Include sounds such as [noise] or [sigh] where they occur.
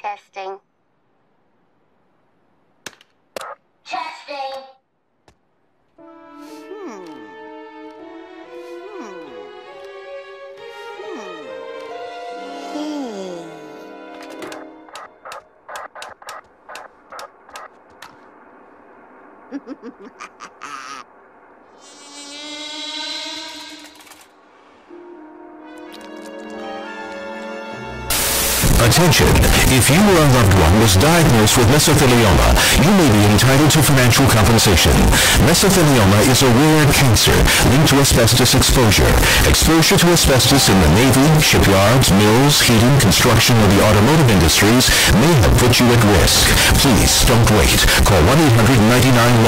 Testing. Testing. Hmm. Hmm. Hmm. [laughs] [laughs] Attention! If you or a loved one was diagnosed with mesothelioma, you may be entitled to financial compensation. Mesothelioma is a rare cancer linked to asbestos exposure. Exposure to asbestos in the Navy, shipyards, mills, heating, construction, or the automotive industries may have put you at risk. Please don't wait. Call 1-800-99